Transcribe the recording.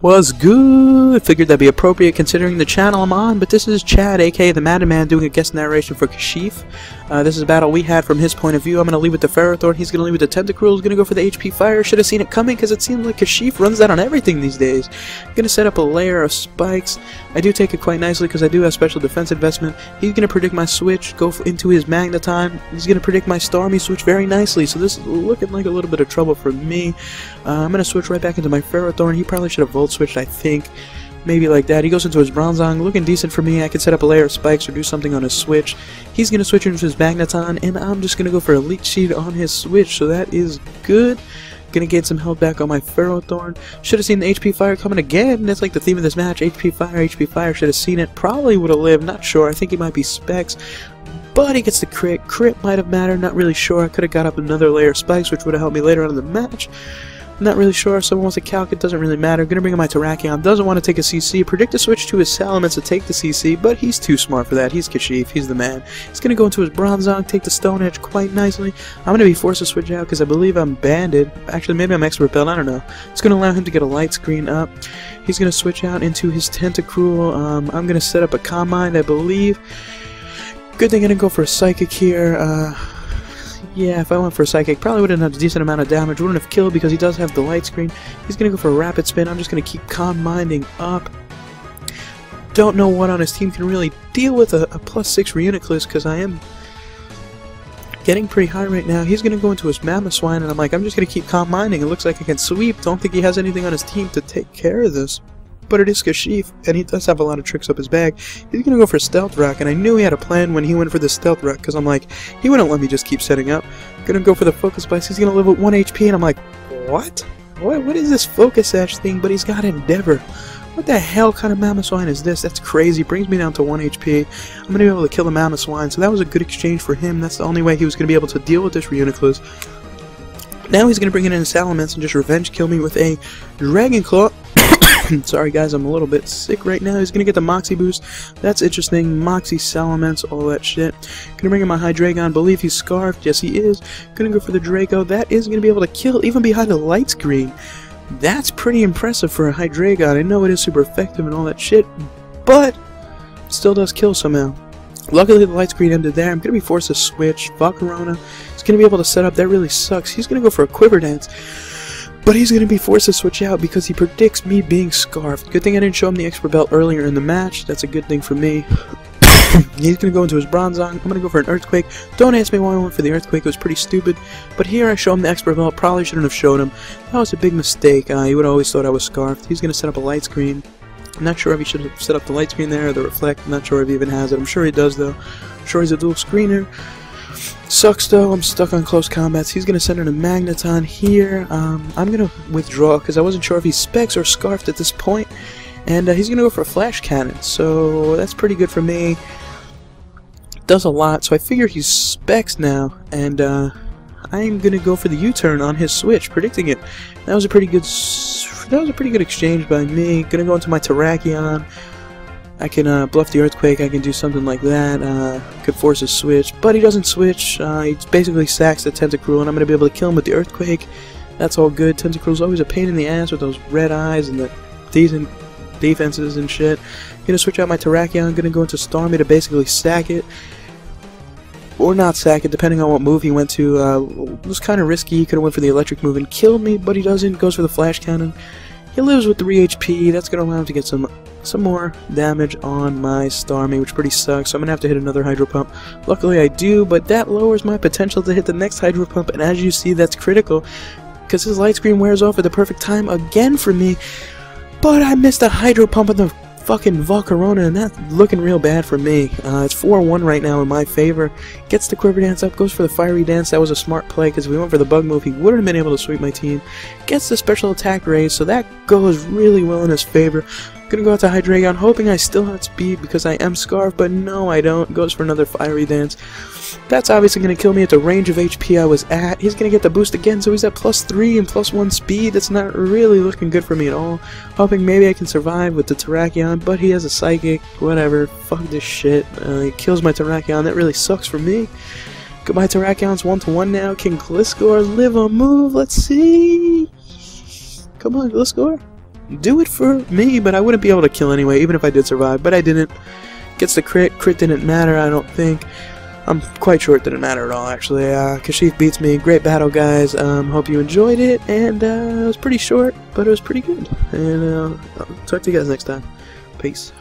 Was good. Figured that'd be appropriate considering the channel I'm on, but this is Chad, aka the Madden Man, doing a guest narration for Kashif. Uh, this is a battle we had from his point of view. I'm gonna leave with the Ferrothorn, he's gonna leave with the Tentacruel, he's gonna go for the HP Fire. Should have seen it coming because it seems like Kashif runs that on everything these days. I'm gonna set up a layer of spikes. I do take it quite nicely because I do have special defense investment. He's gonna predict my switch, go into his Magneton. He's gonna predict my Starmie switch very nicely, so this is looking like a little bit of trouble for me. Uh, I'm gonna switch right back into my Ferrothorn. He probably should have Volt switched, I think. Maybe like that. He goes into his Bronzong, looking decent for me. I could set up a layer of spikes or do something on his switch. He's going to switch into his Magneton, and I'm just going to go for a Leech Seed on his switch, so that is good. Gonna get some health back on my Ferrothorn. Should have seen the HP Fire coming again. That's like the theme of this match. HP Fire, HP Fire. Should have seen it. Probably would have lived. Not sure. I think he might be Specs. But he gets the crit. Crit might have mattered. Not really sure. I could have got up another layer of spikes, which would have helped me later on in the match. Not really sure if someone wants to calc, it doesn't really matter. Gonna bring in my Terrakion, doesn't want to take a CC. Predict a switch to his Salamence to take the CC, but he's too smart for that. He's Kashif, he's the man. He's gonna go into his Bronzong, take the Stone Edge quite nicely. I'm gonna be forced to switch out because I believe I'm banded. Actually, maybe I'm Expert Belted, I don't know. It's gonna allow him to get a light screen up. He's gonna switch out into his Tentacruel. Um, I'm gonna set up a Calm Mind, I believe. Good thing I didn't go for a Psychic here. Uh, yeah, if I went for a Psychic, probably would have done a decent amount of damage. Wouldn't have killed because he does have the light screen. He's going to go for a Rapid Spin. I'm just going to keep Calm Minding up. Don't know what on his team can really deal with a, a plus 6 Reuniclus because I am getting pretty high right now. He's going to go into his Mammoth Mamoswine, and I'm like, I'm just going to keep Calm Minding. It looks like I can sweep. Don't think he has anything on his team to take care of this but it is Kashif, and he does have a lot of tricks up his bag. He's gonna go for Stealth Rock, and I knew he had a plan when he went for the Stealth Rock, because I'm like, he wouldn't let me just keep setting up. Gonna go for the Focus Blast, he's gonna live with 1 HP, and I'm like, what? What, what is this Focus Sash thing? But he's got Endeavor. What the hell kind of Mamoswine is this? That's crazy. Brings me down to 1 HP. I'm going to be able to kill the Mamoswine, so that was a good exchange for him. That's the only way he was going to be able to deal with this Reuniclus. Now he's going to bring in a Salamence and just revenge kill me with a Dragon Claw. Sorry guys, I'm a little bit sick right now. He's gonna get the Moxie boost. That's interesting. Moxie, Salamence, all that shit. Gonna bring in my Hydreigon. Believe he's scarfed. Yes, he is. Gonna go for the Draco. That is gonna be able to kill even behind a light screen. That's pretty impressive for a Hydreigon. I know it is super effective and all that shit, but still does kill somehow. Luckily, the light screen ended there. I'm going to be forced to switch. Volcarona is going to be able to set up. That really sucks. He's going to go for a Quiver Dance. But he's going to be forced to switch out because he predicts me being scarfed. Good thing I didn't show him the expert belt earlier in the match. That's a good thing for me. he's going to go into his Bronzong. I'm going to go for an Earthquake. Don't ask me why I went for the Earthquake. It was pretty stupid. But here I show him the expert belt. Probably shouldn't have shown him. That was a big mistake. Uh, he would always thought I was scarfed. He's going to set up a light screen. I'm not sure if he should have set up the light screen there or the reflect. I'm not sure if he even has it. I'm sure he does though. I'm sure he's a dual screener. Sucks though, I'm stuck on close combats. He's gonna send in a Magneton here. Um, I'm gonna withdraw because I wasn't sure if he's Specs or Scarfed at this point. And uh, he's gonna go for a Flash Cannon, so that's pretty good for me. Does a lot, so I figure he's Specs now, and uh, I'm gonna go for the U-turn on his switch, predicting it. That was a pretty good. That was a pretty good exchange by me. Gonna go into my Terrakion. I can uh, bluff the Earthquake, I can do something like that, uh, could force a switch, but he doesn't switch, uh, he basically sacks the Tentacruel, and I'm going to be able to kill him with the Earthquake. That's all good. Tentacruel's always a pain in the ass with those red eyes and the decent defenses and shit. I'm Gonna switch out my Terrakion, gonna go into Starmie to basically sack it. Or not sack it, depending on what move he went to. Uh, it was kind of risky, he could have went for the electric move and killed me, but he doesn't, goes for the Flash Cannon. He lives with 3 HP, that's gonna allow him to get some some more damage on my Starmie, which pretty sucks, so I'm going to have to hit another Hydro Pump. Luckily I do, but that lowers my potential to hit the next Hydro Pump, and as you see, that's critical, because his light screen wears off at the perfect time again for me, but I missed a Hydro Pump on the fucking Volcarona, and that's looking real bad for me. Uh, it's 4-1 right now in my favor. Gets the Quiver Dance up, goes for the Fiery Dance. That was a smart play, because if we went for the Bug move, he wouldn't have been able to sweep my team. Gets the Special Attack raise, so that goes really well in his favor. Gonna go out to Hydreigon, hoping I still have speed because I am Scarf, but no, I don't. Goes for another Fiery Dance. That's obviously gonna kill me at the range of HP I was at. He's gonna get the boost again, so he's at plus 3 and plus 1 speed. That's not really looking good for me at all. Hoping maybe I can survive with the Terrakion, but he has a Psychic. Whatever. Fuck this shit. Uh, he kills my Terrakion. That really sucks for me. Goodbye Terrakion's 1 to 1 now. Can Gliscor live a move? Let's see. Come on, Gliscor. Do it for me, but I wouldn't be able to kill anyway, even if I did survive. But I didn't. Gets the crit. Crit didn't matter, I don't think. I'm quite sure it didn't matter at all, actually. Uh, Kashif beats me. Great battle, guys. Um, hope you enjoyed it. And uh, it was pretty short, but it was pretty good. And uh, I'll talk to you guys next time. Peace.